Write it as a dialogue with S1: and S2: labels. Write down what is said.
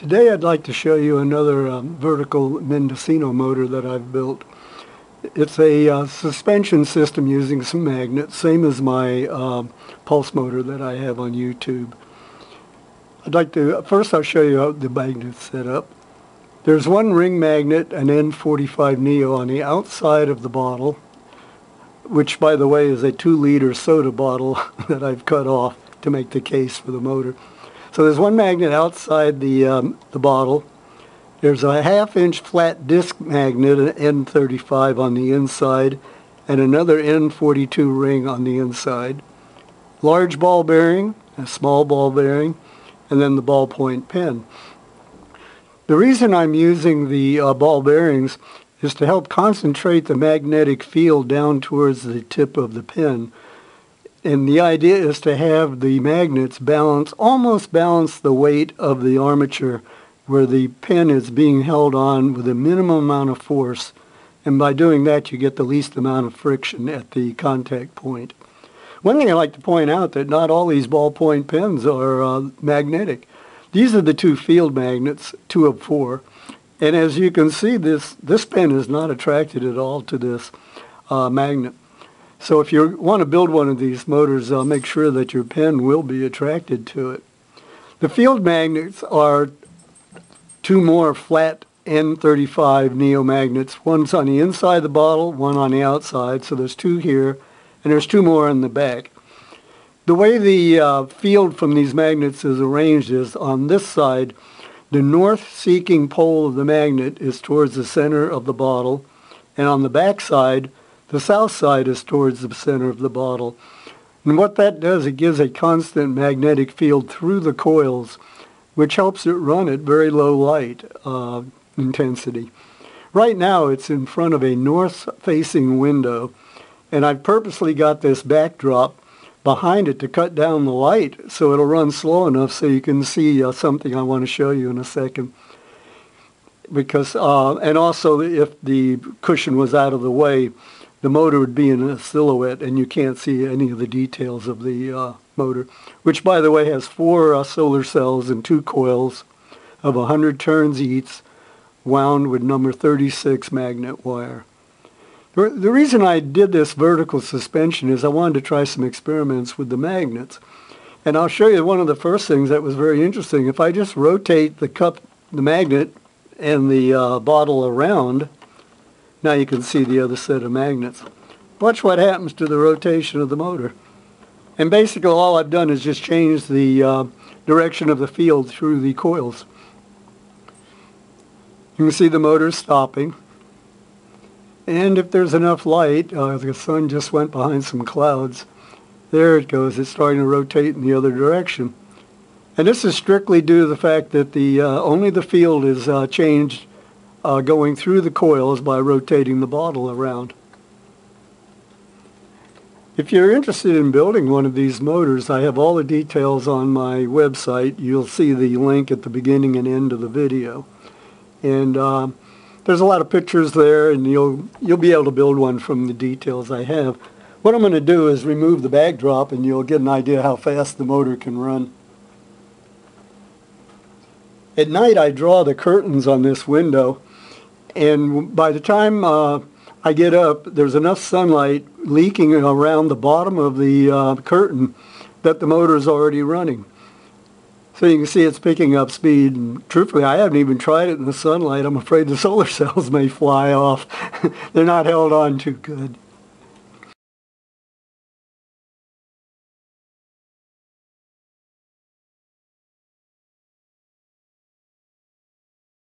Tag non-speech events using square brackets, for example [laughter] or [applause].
S1: Today I'd like to show you another um, vertical Mendocino motor that I've built. It's a uh, suspension system using some magnets, same as my uh, pulse motor that I have on YouTube. I'd like to, first I'll show you how the magnet's set up. There's one ring magnet, an N45 Neo on the outside of the bottle, which by the way is a two liter soda bottle [laughs] that I've cut off to make the case for the motor. So there's one magnet outside the, um, the bottle. There's a half inch flat disc magnet, an N35 on the inside, and another N42 ring on the inside. Large ball bearing, a small ball bearing, and then the ballpoint pen. The reason I'm using the uh, ball bearings is to help concentrate the magnetic field down towards the tip of the pen and the idea is to have the magnets balance, almost balance the weight of the armature where the pin is being held on with a minimum amount of force. And by doing that, you get the least amount of friction at the contact point. One thing I'd like to point out that not all these ballpoint pens are uh, magnetic. These are the two field magnets, two of four. And as you can see, this, this pen is not attracted at all to this uh, magnet. So if you want to build one of these motors, uh, make sure that your pen will be attracted to it. The field magnets are two more flat N35 Neo magnets. One's on the inside of the bottle, one on the outside. So there's two here, and there's two more in the back. The way the uh, field from these magnets is arranged is on this side, the north-seeking pole of the magnet is towards the center of the bottle, and on the back side, the south side is towards the center of the bottle. And what that does, it gives a constant magnetic field through the coils, which helps it run at very low light uh, intensity. Right now, it's in front of a north-facing window, and I've purposely got this backdrop behind it to cut down the light so it'll run slow enough so you can see uh, something I want to show you in a second. Because, uh, and also if the cushion was out of the way, the motor would be in a silhouette and you can't see any of the details of the uh, motor, which by the way has four uh, solar cells and two coils of 100 turns each wound with number 36 magnet wire. The reason I did this vertical suspension is I wanted to try some experiments with the magnets. And I'll show you one of the first things that was very interesting. If I just rotate the cup, the magnet, and the uh, bottle around, now you can see the other set of magnets. Watch what happens to the rotation of the motor. And basically all I've done is just change the uh, direction of the field through the coils. You can see the motor is stopping. And if there's enough light, uh, the sun just went behind some clouds, there it goes. It's starting to rotate in the other direction. And this is strictly due to the fact that the uh, only the field is uh, changed uh, going through the coils by rotating the bottle around. If you're interested in building one of these motors, I have all the details on my website. You'll see the link at the beginning and end of the video. And uh, there's a lot of pictures there, and you'll, you'll be able to build one from the details I have. What I'm going to do is remove the backdrop, and you'll get an idea how fast the motor can run. At night, I draw the curtains on this window and by the time uh, I get up, there's enough sunlight leaking around the bottom of the uh, curtain that the motor is already running. So you can see it's picking up speed. And truthfully, I haven't even tried it in the sunlight. I'm afraid the [laughs] solar cells may fly off. [laughs] They're not held on too good.